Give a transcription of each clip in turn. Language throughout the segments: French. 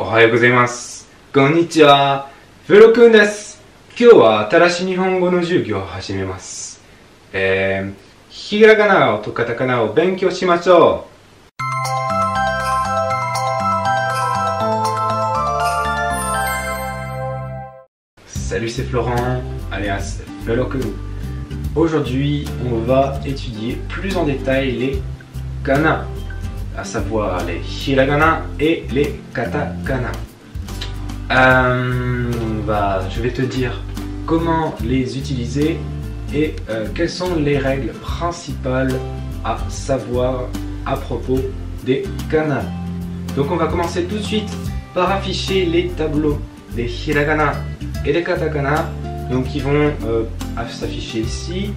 おはようございます。こんにちは。フロくんです。今日は新しい日本語の授業を始めます。えー、ひらがなとカタカナを勉強しましょう。Salut, c'est Florent, alias Florokun. Aujourd'hui, on va étudier plus en détail les kana, à savoir les hiragana et les katakana. Euh, va- je vais te dire comment les utiliser et euh, quelles sont les règles principales à savoir à propos des kana. Donc on va commencer tout de suite par afficher les tableaux des hiragana et des katakana. Donc ils vont euh, s'afficher ici.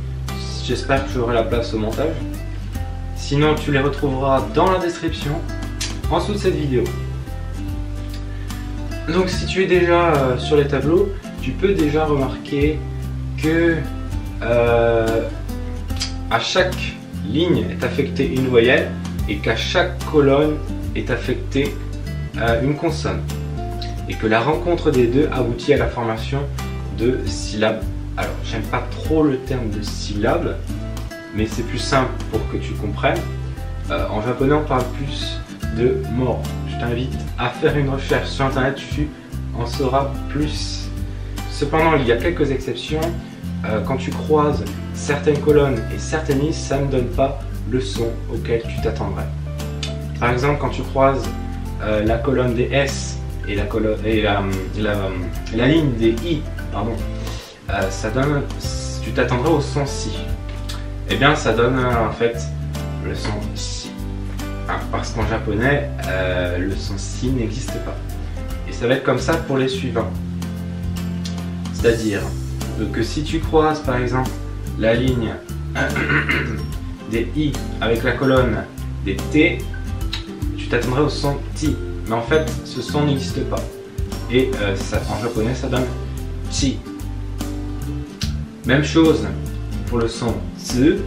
J'espère que j'aurai la place au montage. Sinon, tu les retrouveras dans la description en dessous de cette vidéo. Donc, si tu es déjà euh, sur les tableaux, tu peux déjà remarquer que euh, à chaque ligne est affectée une voyelle et qu'à chaque colonne est affectée euh, une consonne. Et que la rencontre des deux aboutit à la formation de syllabes. Alors, j'aime pas trop le terme de syllabes, mais c'est plus simple pour que tu comprennes. Euh, en japonais, on parle plus de mort. Je t'invite à faire une recherche sur internet, tu en sauras plus. Cependant, il y a quelques exceptions. Euh, quand tu croises certaines colonnes et certaines lignes, ça ne donne pas le son auquel tu t'attendrais. Par exemple, quand tu croises euh, la colonne des S et la, colonne, et la, la- ligne des I, pardon, ça donne, tu t'attendrais au son Si. Eh bien, ça donne euh, en fait le son Si. Ah, parce qu'en japonais, euh, le son Si n'existe pas. Et ça va être comme ça pour les suivants. C'est-à-dire que si tu croises par exemple la ligne des I avec la colonne des T, tu t'attendrais au son Ti. Mais en fait, ce son n'existe pas. Et euh, en japonais, ça donne Chi. Même chose pour le son tsu.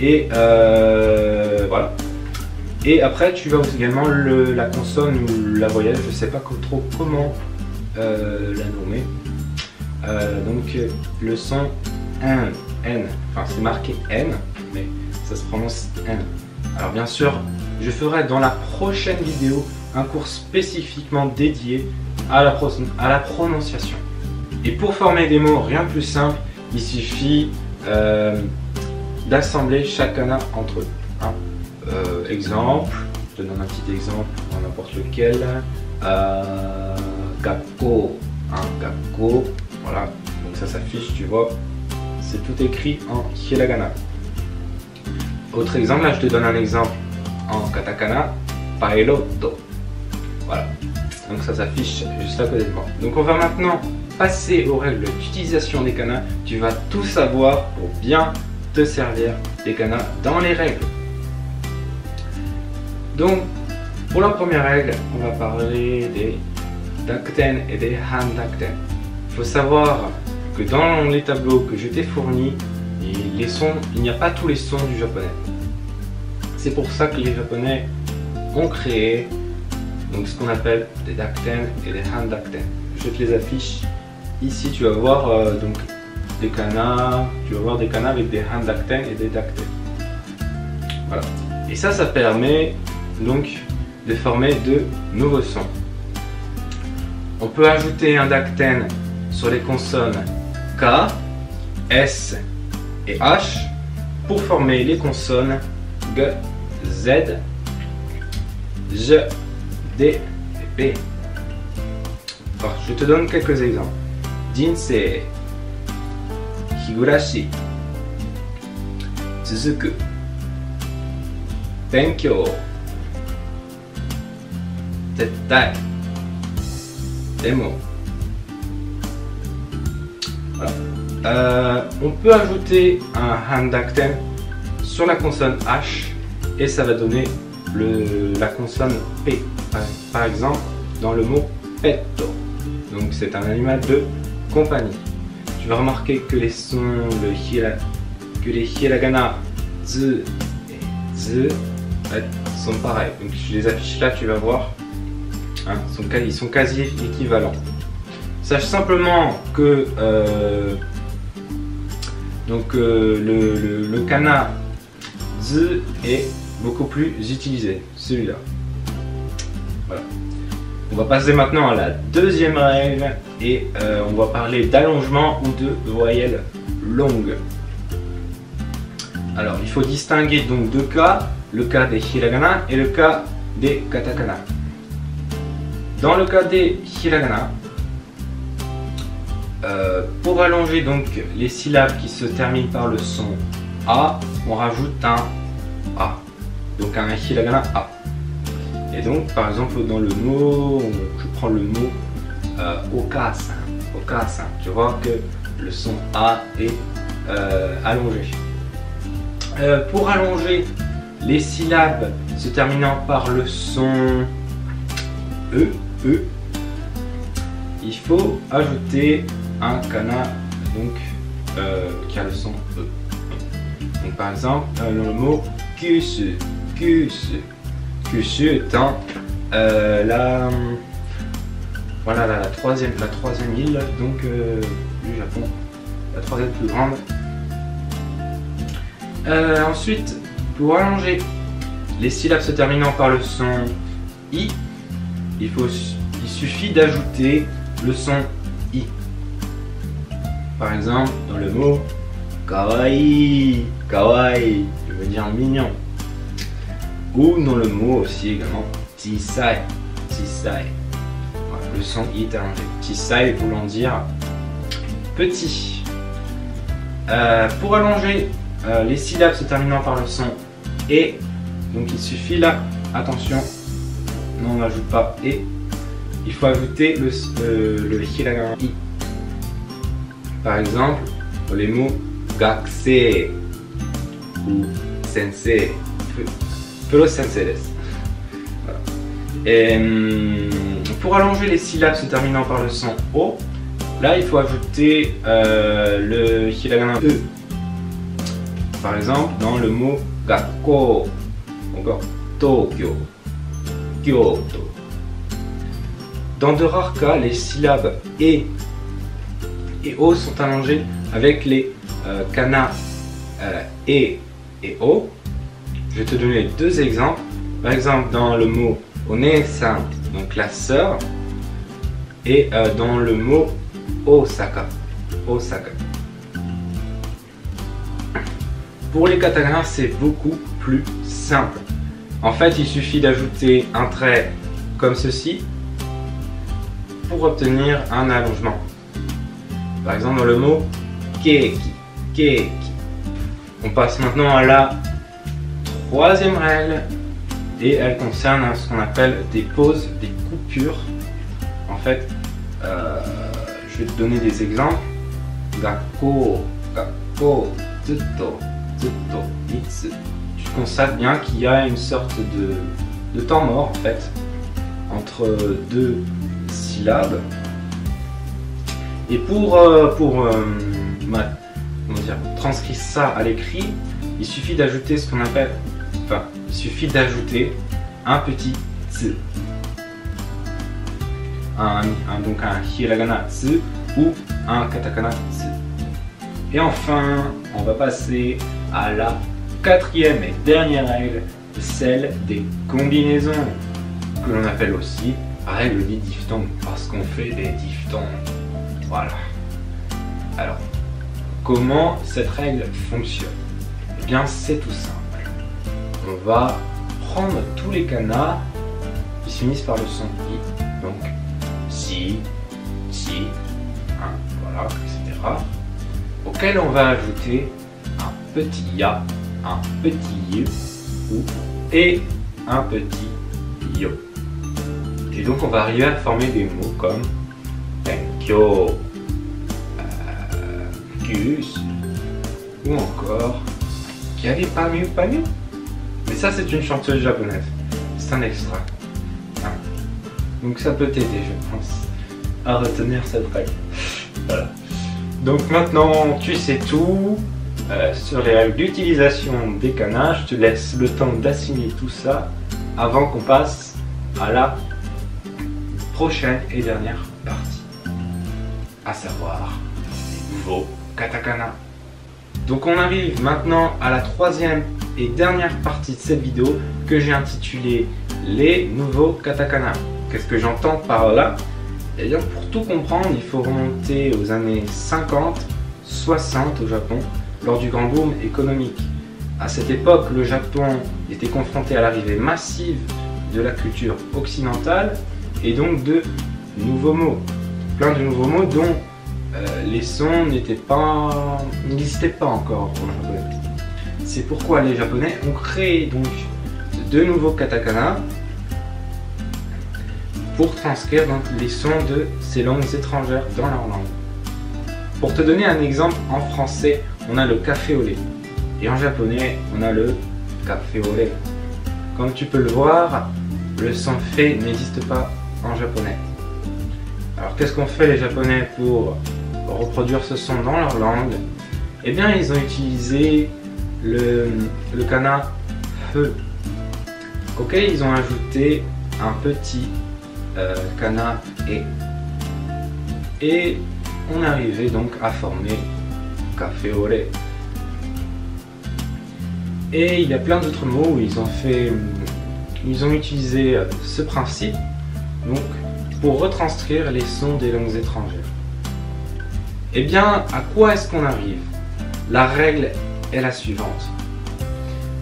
Et euh, voilà. Et après, tu vas également le- la consonne ou la voyelle, je sais pas trop comment euh, la nommer. Euh, donc le son N, enfin c'est marqué N, mais ça se prononce N. Alors bien sûr, je ferai dans la prochaine vidéo un cours spécifiquement dédié à la, à la prononciation. Et pour former des mots rien de plus simple, il suffit euh, d'assembler chaque kana entre eux. hein. Euh, exemple, je te donne un petit exemple, n'importe lequel. Euh, gakko, hein, gakko, voilà, donc ça s'affiche, tu vois, c'est tout écrit en hiragana. Autre exemple, là je te donne un exemple en katakana, paeloto. Voilà, donc ça s'affiche juste à côté de moi. Donc on va maintenant passer aux règles d'utilisation des kanas. Tu vas tout savoir pour bien te servir des kanas dans les règles. Donc, pour la première règle, on va parler des dakten et des handakten. Il faut savoir que dans les tableaux que je t'ai fournis, il n'y a pas tous les sons du japonais. C'est pour ça que les japonais ont créé donc ce qu'on appelle des dakten et des handakten. Je te les affiche ici. Tu vas voir euh, donc des kanas, tu vas voir des kanas avec des handakten et des dakten. Voilà. Et ça, ça permet donc de former de nouveaux sons. On peut ajouter un dakten sur les consonnes K, S et H pour former les consonnes G, Z, J, D et P. Alors, je te donne quelques exemples. Jinsei, Higurashi, Tsuzuku, Tenkyo, Tettai, Demo. Voilà. Euh, on peut ajouter un handakten sur la consonne H et ça va donner la consonne P. Par exemple, dans le mot petto. Donc c'est un animal de compagnie. Tu vas remarquer que les sons, le hira, que les hiragana z et z sont pareils. Donc je les affiche là, tu vas voir. Hein, sont, ils sont quasi équivalents. Sache simplement que euh, donc, euh, le, le, kana z est beaucoup plus utilisé, celui-là. Voilà. On va passer maintenant à la deuxième règle et euh, on va parler d'allongement ou de voyelles longues. Alors, il faut distinguer donc deux cas, le cas des hiragana et le cas des katakana. Dans le cas des hiragana, euh, pour allonger donc les syllabes qui se terminent par le son A, on rajoute un A. Donc un hiragana A. Et donc par exemple dans le mot, je prends le mot euh, okasa, tu vois que le son A est euh, allongé. Euh, pour allonger les syllabes se terminant par le son E, E, il faut ajouter un kana donc, euh, qui a le son E. Donc, par exemple, euh, le mot kusu, kusu, étant la, voilà, la, troisième, la troisième île donc, du Japon, la troisième plus grande euh, ensuite, pour allonger les syllabes se terminant par le son i, il, faut, il suffit d'ajouter le son i. Par exemple, dans le mot kawaii, kawaii, je veux dire mignon. Ou dans le mot aussi également tisai, tisai. le son i est allongé. Tisai voulant dire petit. Euh, pour allonger euh, les syllabes se terminant par le son et. Donc il suffit là, attention, non on n'ajoute pas et. Il faut ajouter le, euh, le hiragana i. Par exemple, pour les mots gakse ou sensei. Pour allonger les syllabes se terminant par le son O, là il faut ajouter euh, le hiragana E par exemple, dans le mot gakko, encore Tokyo, Kyoto. Dans de rares cas, les syllabes et et o sont allongées avec les euh, euh, et et o. Je vais te donner deux exemples. Par exemple, dans le mot onesan, donc la sœur, et euh, dans le mot Osaka, Osaka. Pour les katakana, c'est beaucoup plus simple. En fait, il suffit d'ajouter un trait comme ceci pour obtenir un allongement. Par exemple, dans le mot keiki, keiki. On passe maintenant à la troisième règle et elle concerne ce qu'on appelle des pauses, des coupures. En fait, euh, je vais te donner des exemples. Gakko, gakko, tutto, tu constates bien qu'il y a une sorte de, temps mort en fait entre deux syllabes. Et pour, euh, pour euh, transcrire ça à l'écrit, il suffit d'ajouter ce qu'on appelle, il suffit d'ajouter un petit tsu. Un, donc un hiragana tsu ou un katakana tsu. Et enfin, on va passer à la quatrième et dernière règle, celle des combinaisons, que l'on appelle aussi règle des diphtongues, parce qu'on fait des diphtongues. Voilà. Alors, comment cette règle fonctionne? Eh bien, c'est tout simple. On va prendre tous les canards qui finissent par le son i, donc si, si, hein, voilà, etc., auquel on va ajouter petit ya, un petit yu ou et un petit yo. Et donc on va arriver à former des mots comme tenkyo, euh, ou encore avait pas mieux, pas mieux. Mais ça c'est une chanteuse japonaise. C'est un extra. Donc ça peut t'aider je pense à retenir cette règle. Voilà. Donc maintenant tu sais tout. Euh, sur les règles d'utilisation des canages, je te laisse le temps d'assimiler tout ça avant qu'on passe à la prochaine et dernière partie, à savoir les nouveaux katakana. Donc on arrive maintenant à la troisième et dernière partie de cette vidéo que j'ai intitulée les nouveaux katakana. Qu'est-ce que j'entends par là? Eh bien pour tout comprendre, il faut remonter aux années 50, 60 au Japon, lors du grand boom économique. À cette époque, le Japon était confronté à l'arrivée massive de la culture occidentale et donc de nouveaux mots. Plein de nouveaux mots dont euh, les sons n'existaient pas encore en japonais. C'est pourquoi les japonais ont créé donc de nouveaux katakana pour transcrire les sons de ces langues étrangères dans leur langue. Pour te donner un exemple, en français, on a le café au lait. Et en japonais, on a le café au lait. Comme tu peux le voir, le son fait n'existe pas en japonais. Alors qu'est-ce qu'ont fait les japonais pour reproduire ce son dans leur langue Eh bien, ils ont utilisé le, le kana feu, auquel ils ont ajouté un petit euh, kana et. Et on arrivait donc à former café au lait. Et il y a plein d'autres mots où ils ont fait, ils ont utilisé ce principe donc pour retranscrire les sons des langues étrangères. Eh bien, à quoi est-ce qu'on arrive? La règle est la suivante.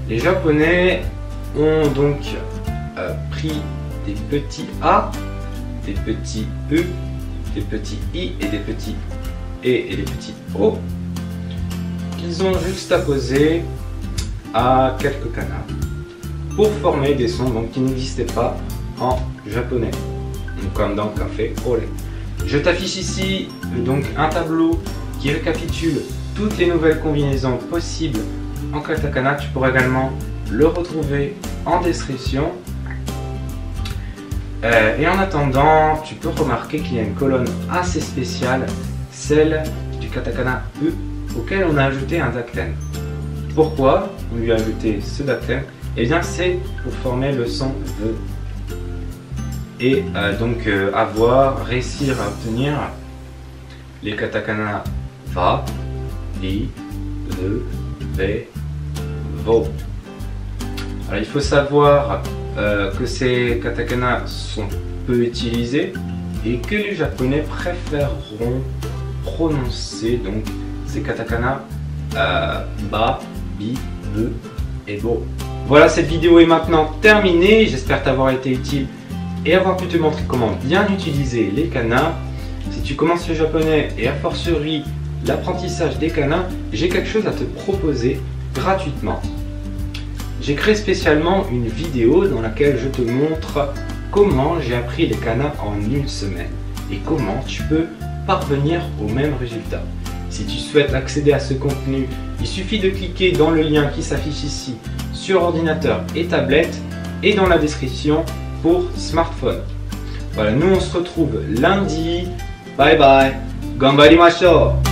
Les Japonais ont donc euh, pris des petits A, des petits E, des petits I et des petits E et des petits O qu'ils ont juxtaposés à quelques canards pour former des sons donc, qui n'existaient pas en japonais, comme dans Café Ole. Je t'affiche ici donc un tableau qui récapitule toutes les nouvelles combinaisons possibles en katakana. Tu pourras également le retrouver en description. Euh, et en attendant, tu peux remarquer qu'il y a une colonne assez spéciale, celle du katakana E, auquel on a ajouté un dactème. Pourquoi on lui a ajouté ce dactème Eh bien, c'est pour former le son E et euh, donc euh, avoir, réussir à obtenir les katakana va, li, le, ve, vo. Il faut savoir euh, que ces katakana sont peu utilisés et que les japonais préféreront prononcer ces katakana ba, bi, et bo. Voilà, cette vidéo est maintenant terminée. J'espère t'avoir été utile et avoir pu te montrer comment bien utiliser les kanas. Si tu commences le japonais et a fortiori l'apprentissage des kanas, j'ai quelque chose à te proposer gratuitement. J'ai créé spécialement une vidéo dans laquelle je te montre comment j'ai appris les kanas en une semaine et comment tu peux parvenir au même résultat. Si tu souhaites accéder à ce contenu, il suffit de cliquer dans le lien qui s'affiche ici sur ordinateur et tablette et dans la description pour smartphone. Voilà, nous on se retrouve lundi. Bye bye. Gambarimashou